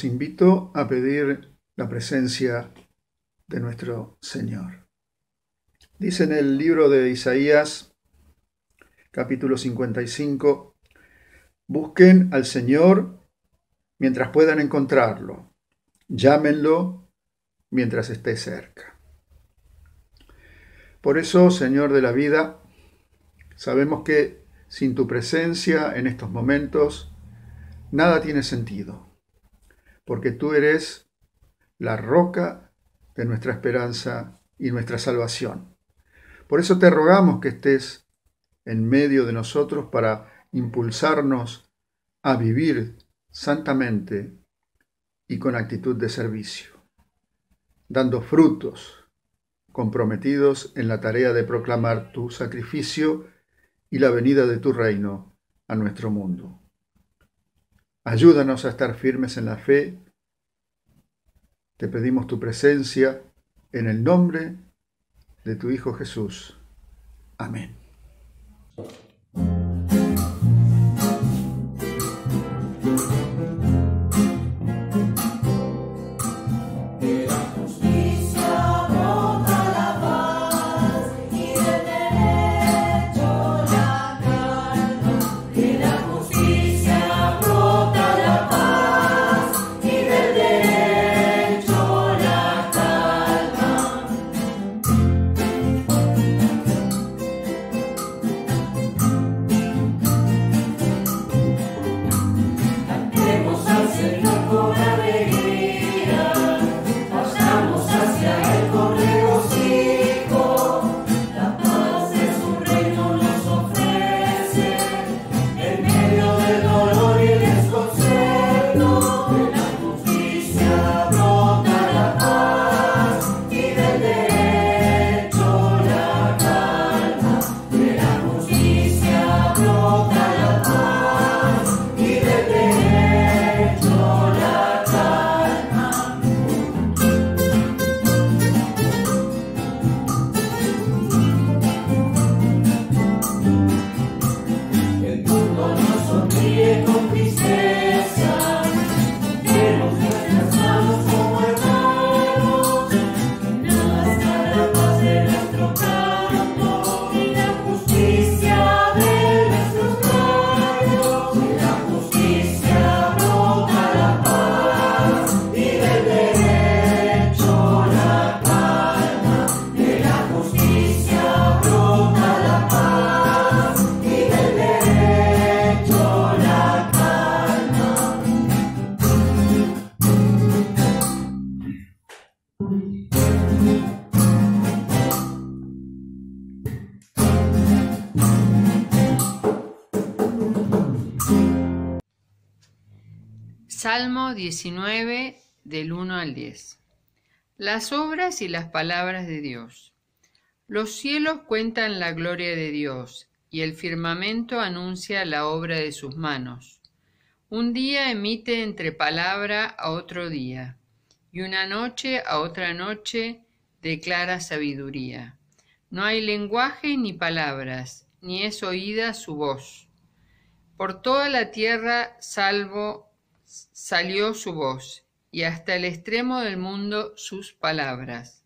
Los invito a pedir la presencia de nuestro Señor. Dice en el libro de Isaías, capítulo 55, busquen al Señor mientras puedan encontrarlo, llámenlo mientras esté cerca. Por eso, Señor de la vida, sabemos que sin tu presencia en estos momentos, nada tiene sentido porque tú eres la roca de nuestra esperanza y nuestra salvación. Por eso te rogamos que estés en medio de nosotros para impulsarnos a vivir santamente y con actitud de servicio, dando frutos comprometidos en la tarea de proclamar tu sacrificio y la venida de tu reino a nuestro mundo. Ayúdanos a estar firmes en la fe. Te pedimos tu presencia en el nombre de tu Hijo Jesús. Amén. Salmo 19 del 1 al 10. Las obras y las palabras de Dios. Los cielos cuentan la gloria de Dios, y el firmamento anuncia la obra de sus manos. Un día emite entre palabra a otro día, y una noche a otra noche declara sabiduría. No hay lenguaje ni palabras, ni es oída su voz. Por toda la tierra salvo salió su voz, y hasta el extremo del mundo sus palabras.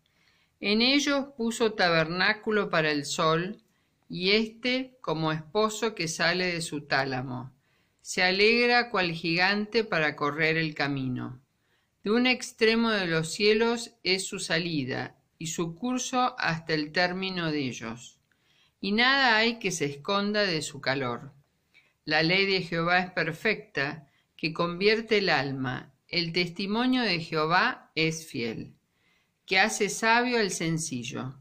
En ellos puso tabernáculo para el sol, y éste como esposo que sale de su tálamo. Se alegra cual gigante para correr el camino. De un extremo de los cielos es su salida, y su curso hasta el término de ellos. Y nada hay que se esconda de su calor. La ley de Jehová es perfecta, que convierte el alma. El testimonio de Jehová es fiel, que hace sabio el sencillo.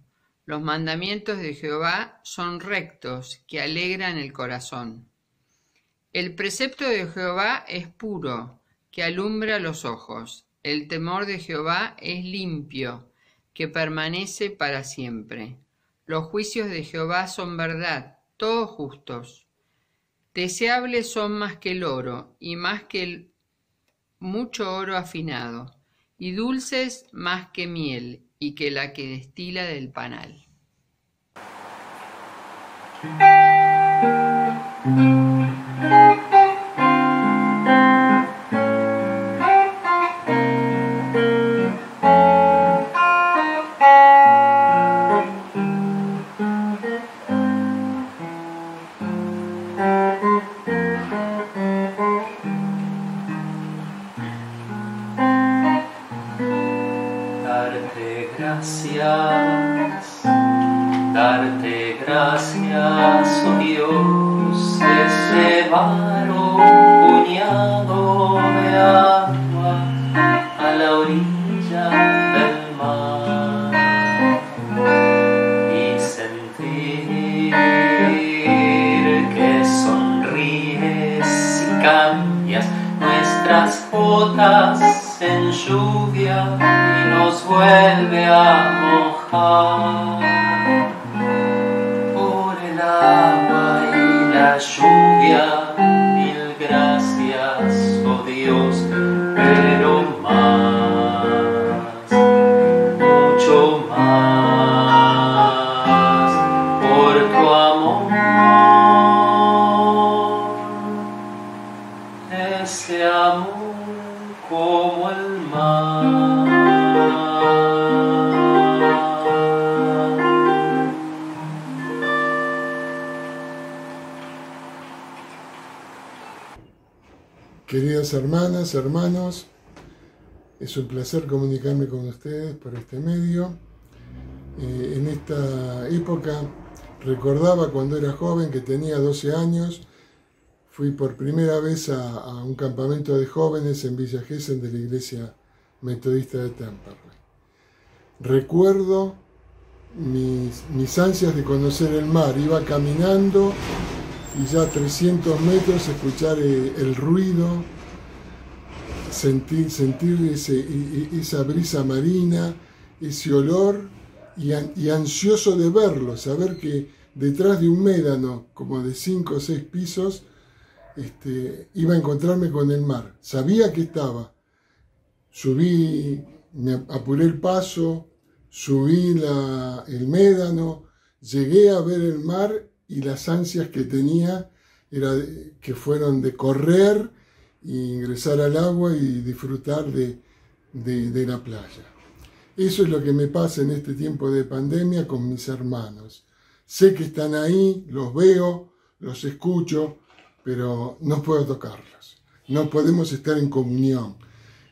Los mandamientos de Jehová son rectos, que alegran el corazón. El precepto de Jehová es puro, que alumbra los ojos. El temor de Jehová es limpio, que permanece para siempre. Los juicios de Jehová son verdad, todos justos. Deseables son más que el oro, y más que el mucho oro afinado, y dulces más que miel, y que la que destila del panal. nuestras jotas en lluvia y nos vuelve a mojar. Hermanas, hermanos, es un placer comunicarme con ustedes por este medio. Eh, en esta época recordaba cuando era joven que tenía 12 años, fui por primera vez a, un campamento de jóvenes en Villa Gesell de la iglesia metodista de Temperley. Recuerdo mis, mis ansias de conocer el mar, iba caminando y ya a 300 metros escuchar eh, el ruido sentir, sentir esa brisa marina, ese olor y, ansioso de verlo, saber que detrás de un médano como de cinco o seis pisos este, iba a encontrarme con el mar. Sabía que estaba. Subí, me apuré el paso, subí el médano, llegué a ver el mar y las ansias que tenía era que fueron de correr ingresar al agua y disfrutar de, de, la playa. Eso es lo que me pasa en este tiempo de pandemia con mis hermanos. Sé que están ahí, los veo, los escucho, pero no puedo tocarlos. No podemos estar en comunión.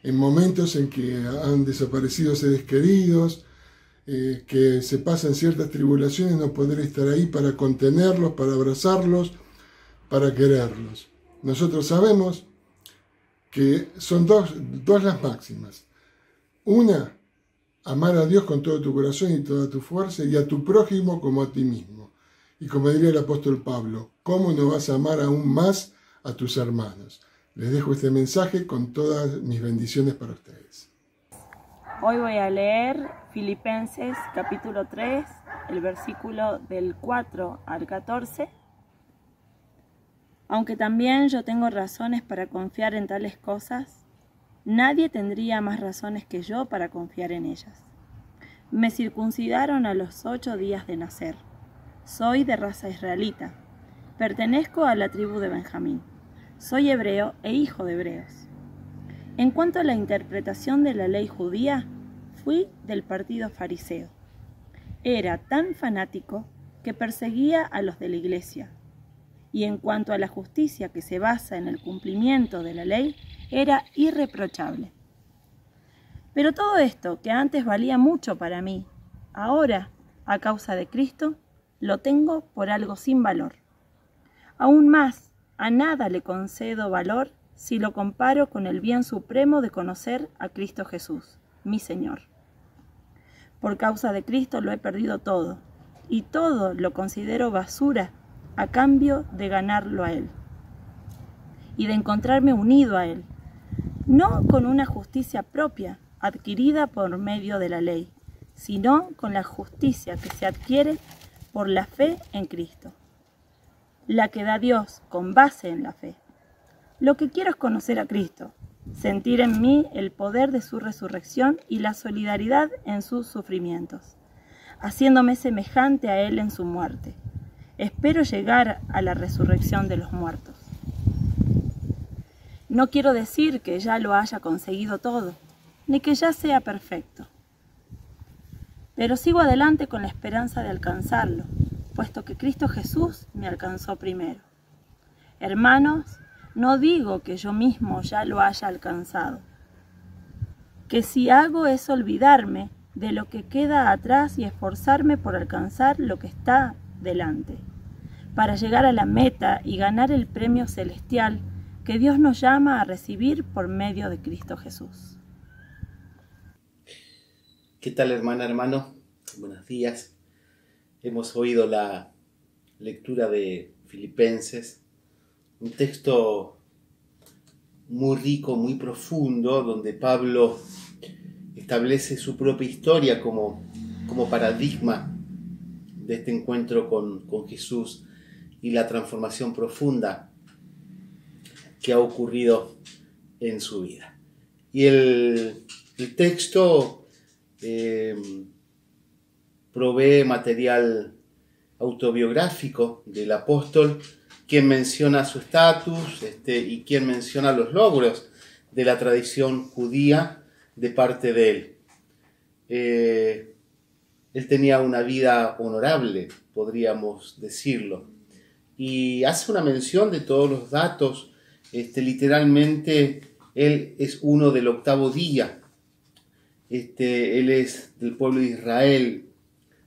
En momentos en que han desaparecido seres queridos, eh, que se pasan ciertas tribulaciones, no podré estar ahí para contenerlos, para abrazarlos, para quererlos. Nosotros sabemos que son dos, las máximas. Una, amar a Dios con todo tu corazón y toda tu fuerza y a tu prójimo como a ti mismo. Y como diría el apóstol Pablo, ¿cómo no vas a amar aún más a tus hermanos? Les dejo este mensaje con todas mis bendiciones para ustedes. Hoy voy a leer Filipenses capítulo 3, el versículo del 4 al 14. Aunque también yo tengo razones para confiar en tales cosas, nadie tendría más razones que yo para confiar en ellas. Me circuncidaron a los ocho días de nacer. Soy de raza israelita. Pertenezco a la tribu de Benjamín. Soy hebreo e hijo de hebreos. En cuanto a la interpretación de la ley judía, fui del partido fariseo. Era tan fanático que perseguía a los de la iglesia. Y en cuanto a la justicia que se basa en el cumplimiento de la ley, era irreprochable. Pero todo esto, que antes valía mucho para mí, ahora, a causa de Cristo, lo tengo por algo sin valor. Aún más, a nada le concedo valor si lo comparo con el bien supremo de conocer a Cristo Jesús, mi Señor. Por causa de Cristo lo he perdido todo, y todo lo considero basura a cambio de ganarlo a Él, y de encontrarme unido a Él, no con una justicia propia, adquirida por medio de la ley, sino con la justicia que se adquiere por la fe en Cristo, la que da Dios con base en la fe. Lo que quiero es conocer a Cristo, sentir en mí el poder de su resurrección y la solidaridad en sus sufrimientos, haciéndome semejante a Él en su muerte. Espero llegar a la resurrección de los muertos. No quiero decir que ya lo haya conseguido todo, ni que ya sea perfecto. Pero sigo adelante con la esperanza de alcanzarlo, puesto que Cristo Jesús me alcanzó primero. Hermanos, no digo que yo mismo ya lo haya alcanzado, que si hago es olvidarme de lo que queda atrás y esforzarme por alcanzar lo que está delante, para llegar a la meta y ganar el premio celestial que Dios nos llama a recibir por medio de Cristo Jesús. ¿Qué tal hermana, hermano? Buenos días. Hemos oído la lectura de Filipenses, un texto muy rico, muy profundo, donde Pablo establece su propia historia como, como paradigma de este encuentro con, con Jesús y la transformación profunda que ha ocurrido en su vida. Y el, texto eh, provee material autobiográfico del apóstol, quien menciona su estatus este, y quien menciona los logros de la tradición judía de parte de él. Eh, él tenía una vida honorable, podríamos decirlo, y hace una mención de todos los datos, este, literalmente él es uno del octavo día este, él es del pueblo de Israel,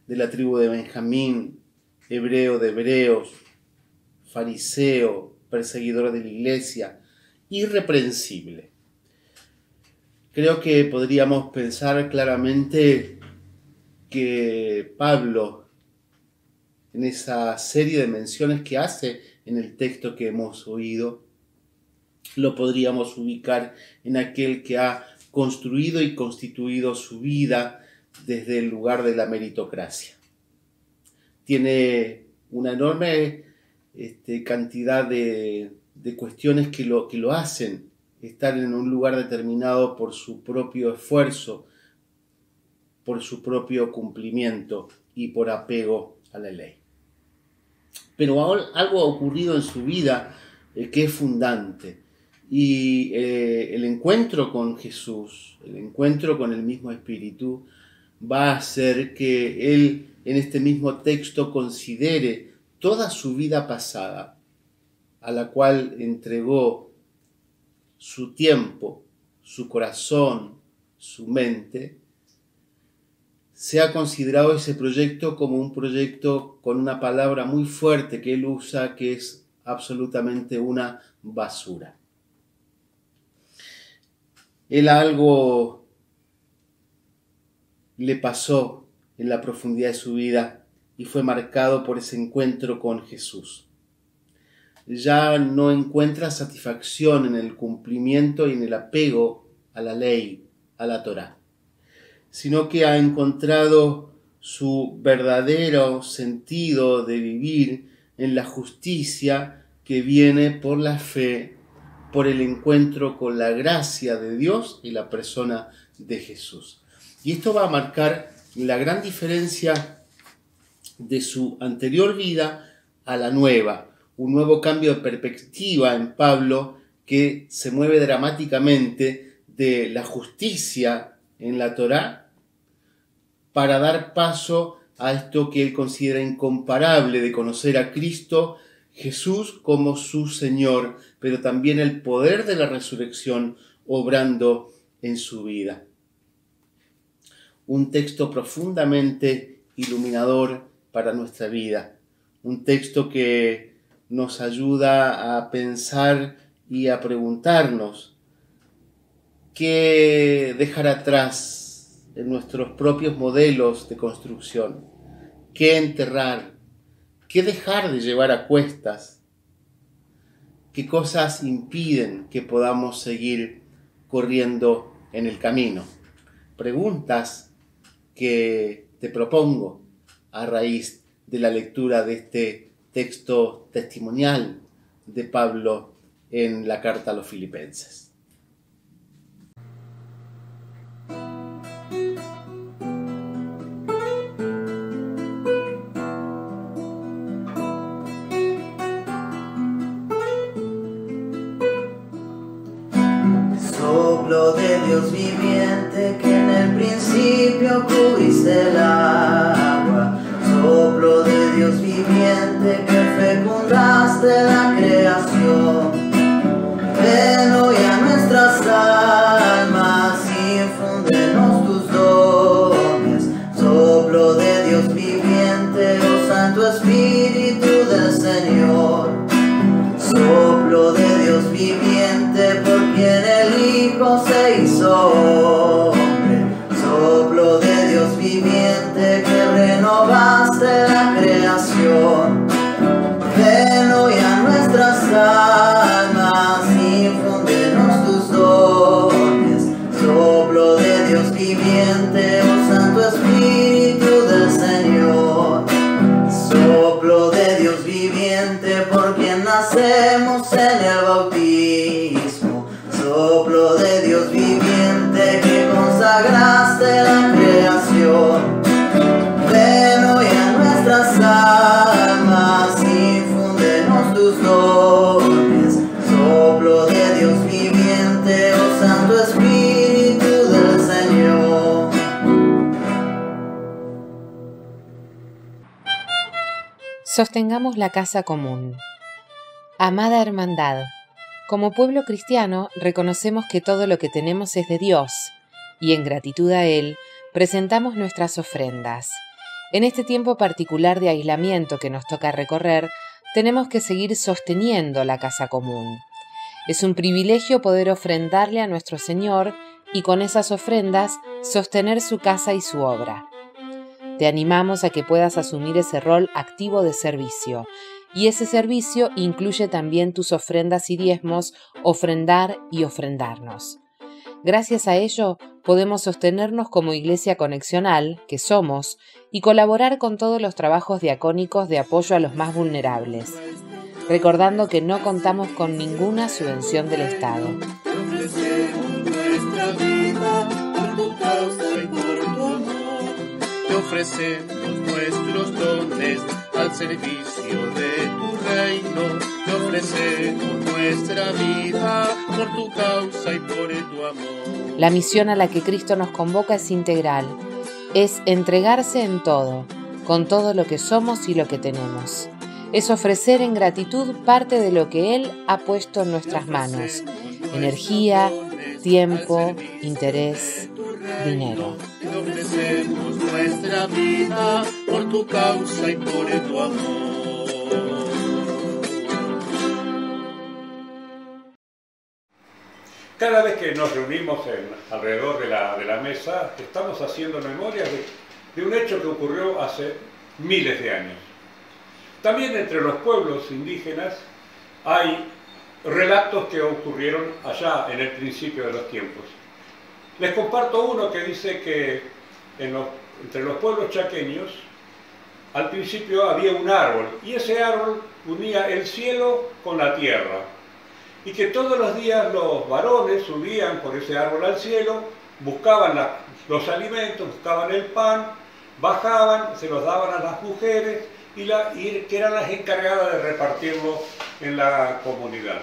de la tribu de Benjamín, hebreo de hebreos, fariseo, perseguidor de la iglesia, irreprensible. Creo que podríamos pensar claramente que Pablo, en esa serie de menciones que hace en el texto que hemos oído, lo podríamos ubicar en aquel que ha construido y constituido su vida desde el lugar de la meritocracia. Tiene una enorme este, cantidad de, cuestiones que lo, que lo hacen estar en un lugar determinado por su propio esfuerzo, por su propio cumplimiento y por apego a la ley. Pero algo ha ocurrido en su vida eh, que es fundante. Y eh, el encuentro con Jesús, el encuentro con el mismo Espíritu, va a hacer que Él en este mismo texto considere toda su vida pasada, a la cual entregó su tiempo, su corazón, su mente, sea considerado ese proyecto como un proyecto con una palabra muy fuerte que él usa, que es absolutamente una basura. Él algo le pasó en la profundidad de su vida y fue marcado por ese encuentro con Jesús. ya no encuentra satisfacción en el cumplimiento y en el apego a la ley, a la Torah, sino que ha encontrado su verdadero sentido de vivir en la justicia que viene por la fe, por el encuentro con la gracia de Dios y la persona de Jesús. Y esto va a marcar la gran diferencia de su anterior vida a la nueva, un nuevo cambio de perspectiva en Pablo que se mueve dramáticamente de la justicia en la Torá para dar paso a esto que él considera incomparable de conocer a Cristo Jesús como su Señor, pero también el poder de la resurrección obrando en su vida. Un texto profundamente iluminador para nuestra vida, un texto que nos ayuda a pensar y a preguntarnos qué dejar atrás en nuestros propios modelos de construcción, qué enterrar, qué dejar de llevar a cuestas, qué cosas impiden que podamos seguir corriendo en el camino. Preguntas que te propongo a raíz de la lectura de este texto testimonial de Pablo en la carta a los filipenses. Oh Santo Espíritu Sostengamos la casa común. Amada hermandad, como pueblo cristiano reconocemos que todo lo que tenemos es de Dios y en gratitud a Él presentamos nuestras ofrendas. En este tiempo particular de aislamiento que nos toca recorrer, tenemos que seguir sosteniendo la casa común. Es un privilegio poder ofrendarle a nuestro Señor y con esas ofrendas sostener su casa y su obra. Te animamos a que puedas asumir ese rol activo de servicio, y ese servicio incluye también tus ofrendas y diezmos, ofrendar y ofrendarnos. Gracias a ello podemos sostenernos como iglesia conexional, que somos, y colaborar con todos los trabajos diacónicos de apoyo a los más vulnerables, recordando que no contamos con ninguna subvención del Estado. Ofrecemos nuestros dones al servicio de tu reino. Te ofrecemos nuestra vida por tu causa y por tu amor. La misión a la que Cristo nos convoca es integral, es entregarse en todo, con todo lo que somos y lo que tenemos. Es ofrecer en gratitud parte de lo que Él ha puesto en nuestras manos, energía, tiempo, interés, dinero. Nuestra vida por tu causa y por tu amor. Cada vez que nos reunimos en- alrededor de la, mesa, estamos haciendo memoria de, un hecho que ocurrió hace miles de años. También entre los pueblos indígenas hay relatos que ocurrieron allá en el principio de los tiempos. Les comparto uno que dice que entre los pueblos chaqueños al principio había un árbol y ese árbol unía el cielo con la tierra y que todos los días los varones subían por ese árbol al cielo, buscaban los alimentos, buscaban el pan, bajaban, se los daban a las mujeres y, que eran las encargadas de repartirlo en la comunidad.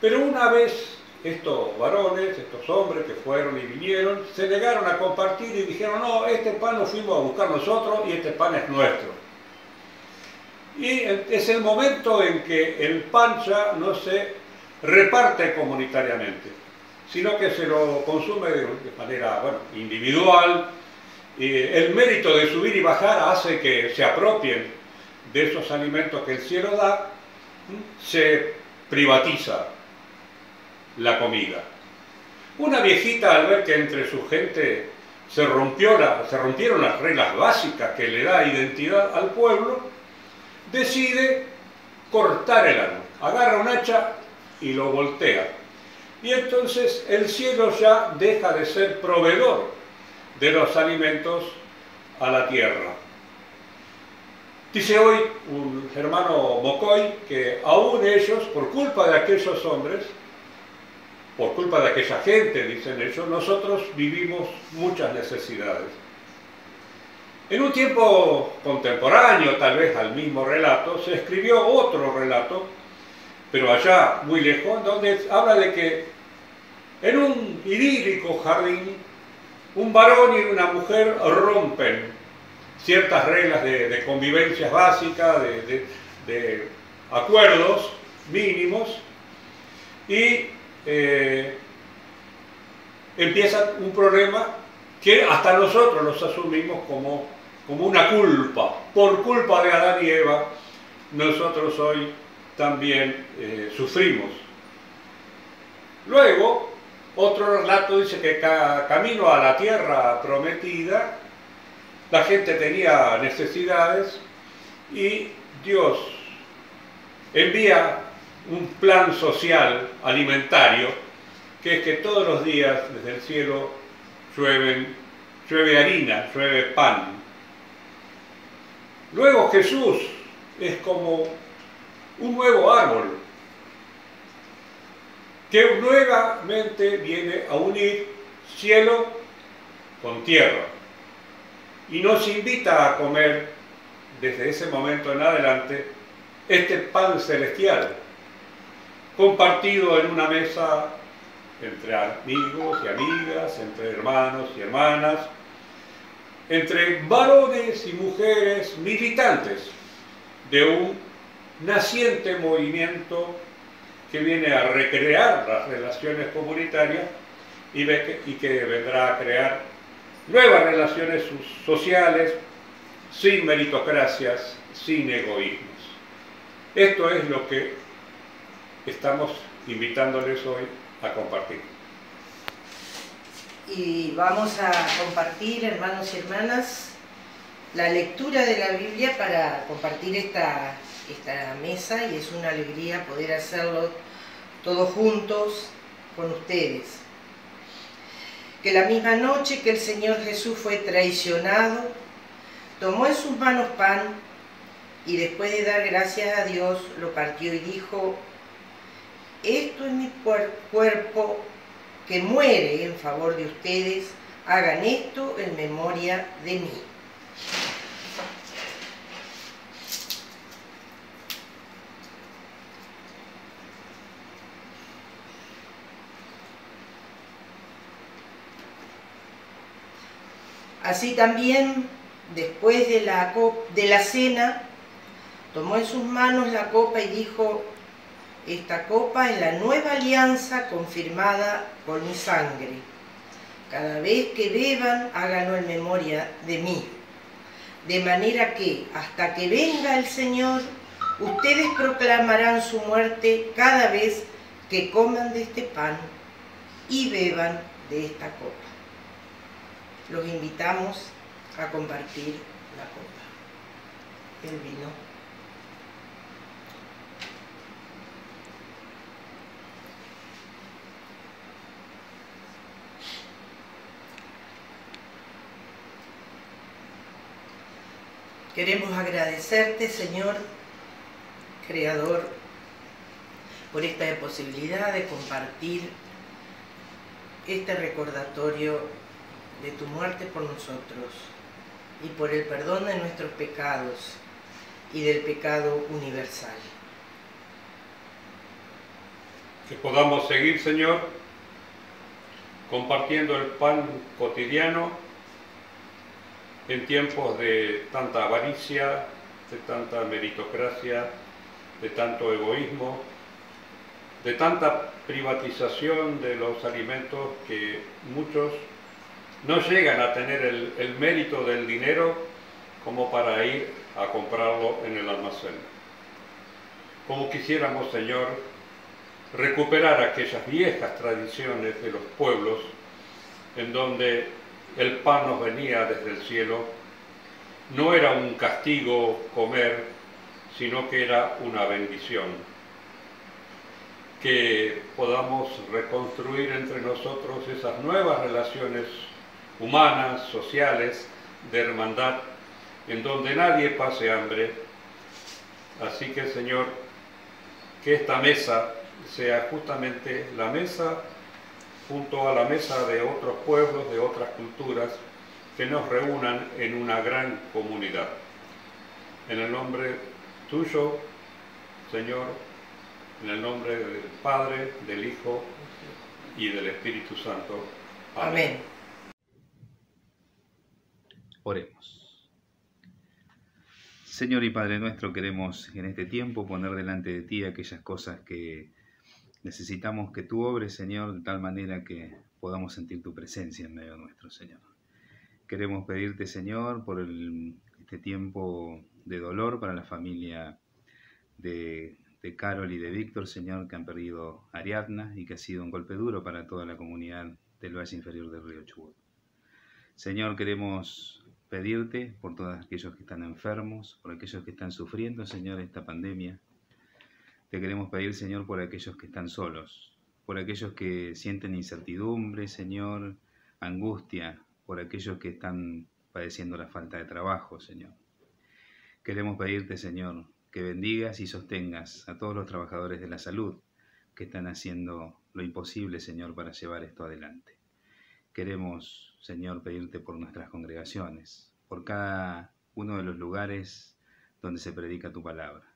Pero una vez estos varones, estos hombres que fueron y vinieron, se negaron a compartir y dijeron, no, este pan lo fuimos a buscar nosotros y este pan es nuestro. Y es el momento en que el pan no se reparte comunitariamente, sino que se lo consume de, manera bueno, individual. el mérito de subir y bajar hace que se apropien de esos alimentos que el cielo da, se privatiza la comida. Una viejita al ver que entre su gente se, rompió se rompieron las reglas básicas que le da identidad al pueblo, decide cortar el árbol. Agarra un hacha y lo voltea. Y entonces el cielo ya deja de ser proveedor de los alimentos a la tierra. Dice hoy un hermano Mocoy que aún ellos, por culpa de aquellos hombres, por culpa de aquella gente, dicen ellos, nosotros vivimos muchas necesidades. En un tiempo contemporáneo, tal vez al mismo relato, se escribió otro relato, pero allá muy lejos, donde habla de que en un idílico jardín, un varón y una mujer rompen ciertas reglas de, convivencia básica, de acuerdos mínimos, y eh, empieza un problema que hasta nosotros los asumimos como, como una culpa. Por culpa de Adán y Eva, nosotros hoy también eh, sufrimos. Luego, otro relato dice que camino a la tierra prometida, la gente tenía necesidades y Dios envía un plan social alimentario, que es que todos los días desde el cielo llueven, llueve harina, llueve pan. Luego Jesús es como un nuevo árbol que nuevamente viene a unir cielo con tierra y nos invita a comer desde ese momento en adelante este pan celestial compartido en una mesa entre amigos y amigas, entre hermanos y hermanas, entre varones y mujeres militantes de un naciente movimiento que viene a recrear las relaciones comunitarias y, que vendrá a crear nuevas relaciones sociales sin meritocracias, sin egoísmos. Esto es lo que estamos invitándoles hoy a compartir. Y vamos a compartir, hermanos y hermanas, la lectura de la Biblia para compartir esta, esta mesa y es una alegría poder hacerlo todos juntos con ustedes. Que la misma noche que el Señor Jesús fue traicionado, tomó en sus manos pan y después de dar gracias a Dios lo partió y dijo, esto es mi cuerpo que muere en favor de ustedes, hagan esto en memoria de mí. Así también, después de la, de la cena, tomó en sus manos la copa y dijo, esta copa es la nueva alianza confirmada con mi sangre. Cada vez que beban, háganlo en memoria de mí. De manera que, hasta que venga el Señor, ustedes proclamarán su muerte cada vez que coman de este pan y beban de esta copa. Los invitamos a compartir la copa, el vino. Queremos agradecerte, Señor, Creador, por esta posibilidad de compartir este recordatorio de tu muerte por nosotros y por el perdón de nuestros pecados y del pecado universal. Que podamos seguir, Señor, compartiendo el pan cotidiano en tiempos de tanta avaricia, de tanta meritocracia, de tanto egoísmo, de tanta privatización de los alimentos que muchos no llegan a tener el, mérito del dinero como para ir a comprarlo en el almacén. Como quisiéramos, Señor, recuperar aquellas viejas tradiciones de los pueblos en donde el pan nos venía desde el cielo, no era un castigo comer, sino que era una bendición. Que podamos reconstruir entre nosotros esas nuevas relaciones humanas, sociales, de hermandad, en donde nadie pase hambre. Así que, Señor, que esta mesa sea justamente la mesa junto a la mesa de otros pueblos, de otras culturas, que nos reúnan en una gran comunidad. En el nombre tuyo, Señor, en el nombre del Padre, del Hijo y del Espíritu Santo. Amén. Oremos. Señor y Padre nuestro, queremos en este tiempo poner delante de ti aquellas cosas que necesitamos que tú obres, Señor, de tal manera que podamos sentir tu presencia en medio nuestro, Señor. Queremos pedirte, Señor, por este tiempo de dolor para la familia de, Carol y de Víctor, Señor, que han perdido Ariadna y que ha sido un golpe duro para toda la comunidad del Valle Inferior del Río Chubut. Señor, queremos pedirte por todos aquellos que están enfermos, por aquellos que están sufriendo, Señor, esta pandemia. Te queremos pedir, Señor, por aquellos que están solos, por aquellos que sienten incertidumbre, Señor, angustia, por aquellos que están padeciendo la falta de trabajo, Señor. Queremos pedirte, Señor, que bendigas y sostengas a todos los trabajadores de la salud que están haciendo lo imposible, Señor, para llevar esto adelante. Queremos, Señor, pedirte por nuestras congregaciones, por cada uno de los lugares donde se predica tu palabra.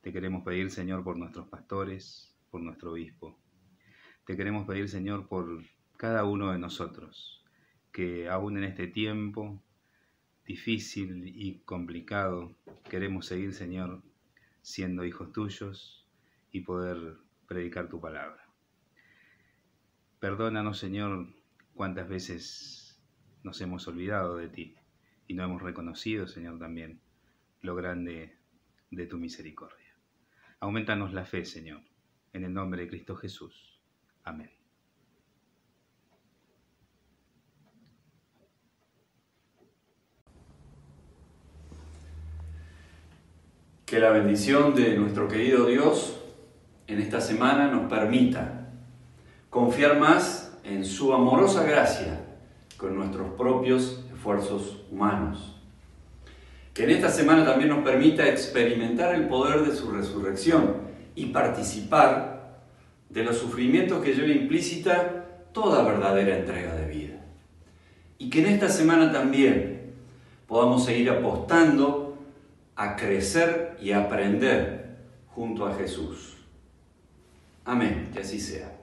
Te queremos pedir, Señor, por nuestros pastores, por nuestro obispo. Te queremos pedir, Señor, por cada uno de nosotros, que aún en este tiempo difícil y complicado, queremos seguir, Señor, siendo hijos tuyos y poder predicar tu palabra. Perdónanos, Señor, cuántas veces nos hemos olvidado de ti y no hemos reconocido, Señor, también lo grande de tu misericordia. Aumentanos la fe, Señor, en el nombre de Cristo Jesús. Amén. Que la bendición de nuestro querido Dios en esta semana nos permita confiar más en su amorosa gracia con nuestros propios esfuerzos humanos. Que en esta semana también nos permita experimentar el poder de su resurrección y participar de los sufrimientos que lleva implícita toda verdadera entrega de vida. Y que en esta semana también podamos seguir apostando a crecer y aprender junto a Jesús. Amén, que así sea.